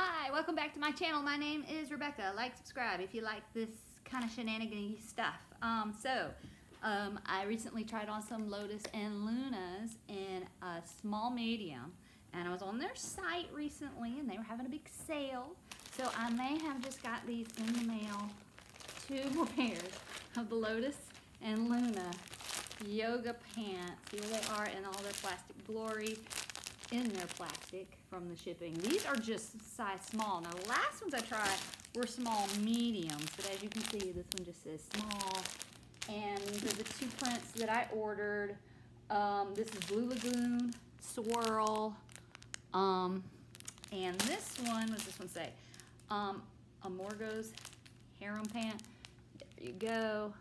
Hi, welcome back to my channel. My name is Rebecca. Like, subscribe if you like this kind of shenanigan stuff. Um, so, um, I recently tried on some Lotus and Lunas in a small medium. And I was on their site recently and they were having a big sale. So I may have just got these in the mail. Two more pairs of the Lotus and Luna yoga pants. Here they are in all their plastic glory in their plastic from the shipping. These are just size small. Now the last ones I tried were small mediums, but as you can see, this one just says small. And these are the two prints that I ordered. Um, this is Blue Lagoon, Swirl, um, and this one, what does this one say? Um, Amorgos Harem Pant. There you go.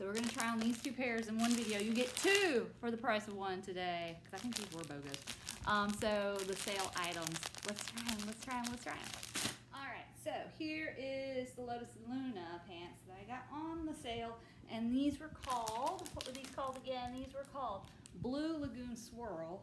So we're gonna try on these two pairs in one video. You get two for the price of one today, because I think these were BOGOs. Um, so the sale items. Let's try them, let's try them, let's try them. All right, so here is the Lotus Luna pants that I got on the sale. And these were called, what were these called again? These were called Blue Lagoon Swirl.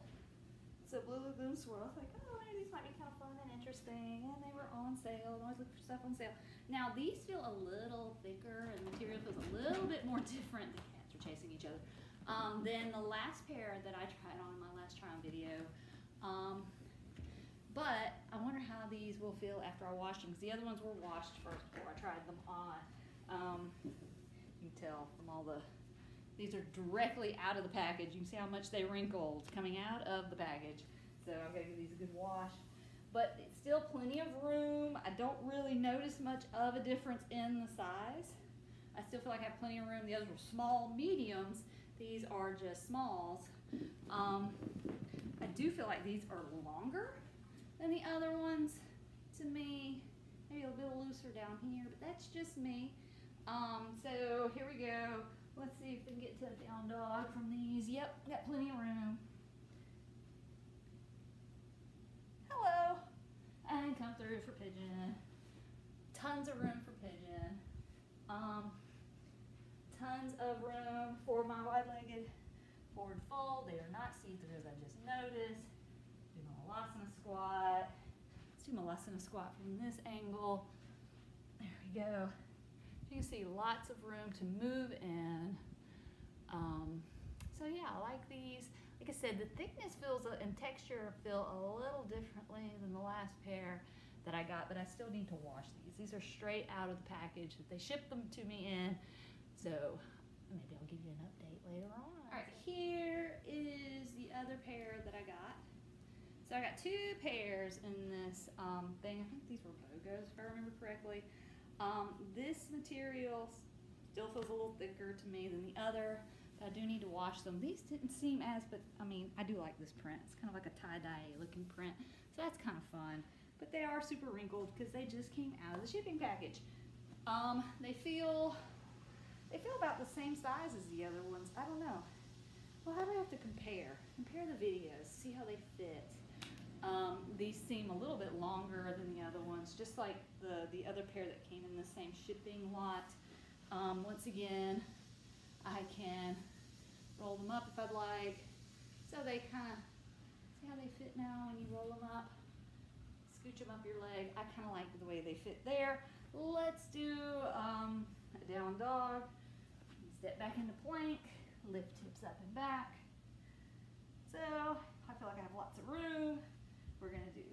So Blue Lagoon Swirl, I was like, oh, these might be kind of fun and interesting. And they were on sale, I always look for stuff on sale. Now these feel a little thicker and the material feels a little bit more different. The cats are chasing each other. Um, than the last pair that I tried on in my last try on video. Um, but I wonder how these will feel after I wash them because the other ones were washed first before I tried them on. Um, you can tell from all the, these are directly out of the package. You can see how much they wrinkled coming out of the package. So I'm gonna give these a good wash. But it's still plenty of room. I don't really notice much of a difference in the size. I still feel like I have plenty of room. The others were small mediums. These are just smalls. Um, I do feel like these are longer than the other ones to me. Maybe a little looser down here, but that's just me. Um, so here we go. Let's see if we can get to a down dog from these. Yep, got plenty of room. Hello. And come through for pigeon. Tons of room for pigeon. Um, tons of room for my wide-legged forward fold. They are not see-through as I just noticed. Do my Malasana squat. Let's do Malasana squat from this angle. There we go. You can see lots of room to move in. Um, so yeah, I like these. Like I said, the thickness feels and texture feel a little differently than the last pair that I got, but I still need to wash these. These are straight out of the package that they shipped them to me in. So maybe I'll give you an update later on. All right, here is the other pair that I got. So I got two pairs in this um, thing. I think these were BOGOs, if I remember correctly. Um, this material still feels a little thicker to me than the other. I do need to wash them. These didn't seem as, but I mean, I do like this print. It's kind of like a tie-dye looking print. So that's kind of fun. But they are super wrinkled because they just came out of the shipping package. Um, they feel, they feel about the same size as the other ones. I don't know. Well, how do I have to compare? Compare the videos, see how they fit. Um, these seem a little bit longer than the other ones, just like the, the other pair that came in the same shipping lot. Um, once again, roll them up if I'd like. So they kind of, see how they fit now when you roll them up? Scooch them up your leg. I kind of like the way they fit there. Let's do um, a down dog. Step back into plank, lift hips up and back. So I feel like I have lots of room. We're gonna do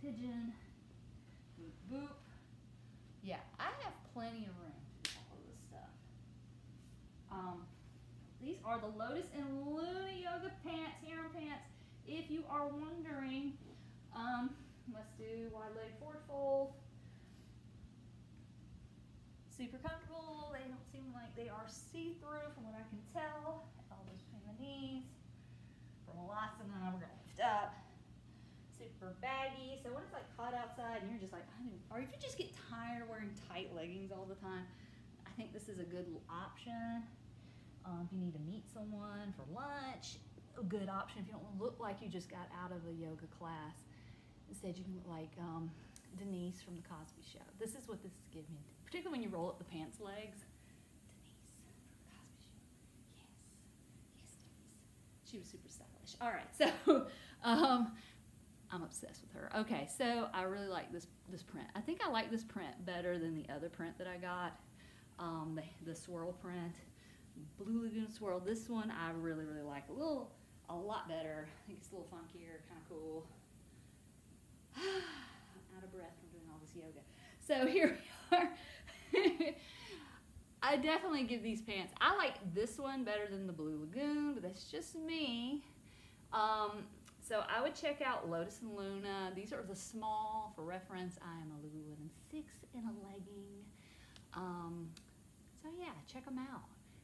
pigeon, boop, boop. Yeah, I have plenty of room to do all of this stuff. Um, these are the Lotus and Luna Yoga pants, harem pants. If you are wondering, um, let's do wide leg forward fold. Super comfortable. They don't seem like they are see-through from what I can tell. Elbows between the knees. For Malasana, we're gonna lift up super baggy. So when it's like hot outside and you're just like, or if you just get tired wearing tight leggings all the time, I think this is a good option. Um, if you need to meet someone for lunch, a good option if you don't look like you just got out of a yoga class. Instead, you can look like um, Denise from the Cosby Show. This is what this is giving me, particularly when you roll up the pants legs. Denise from the Cosby Show. Yes, yes, Denise. She was super stylish. All right, so. Um, I'm obsessed with her. Okay, so I really like this this print. I think I like this print better than the other print that I got, um, the, the swirl print, Blue Lagoon swirl. This one I really really like a little, a lot better. I think it's a little funkier, kind of cool. Out of breath from doing all this yoga. So here we are. I definitely give these pants. I like this one better than the Blue Lagoon, but that's just me. Um, so I would check out Lotus and Luna. These are the small, for reference, I am a Lululemon 6 in a legging. Um, so yeah, check them out.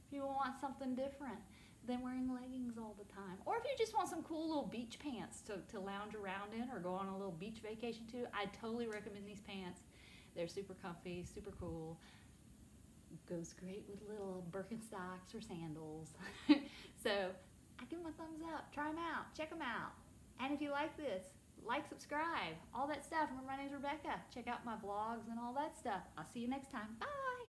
If you want something different than wearing leggings all the time. Or if you just want some cool little beach pants to, to lounge around in or go on a little beach vacation to, I totally recommend these pants. They're super comfy, super cool. Goes great with little Birkenstocks or sandals. so I give them a thumbs up. Try them out. Check them out. And if you like this, like, subscribe, all that stuff. Remember, my name's Rebecca. Check out my vlogs and all that stuff. I'll see you next time. Bye.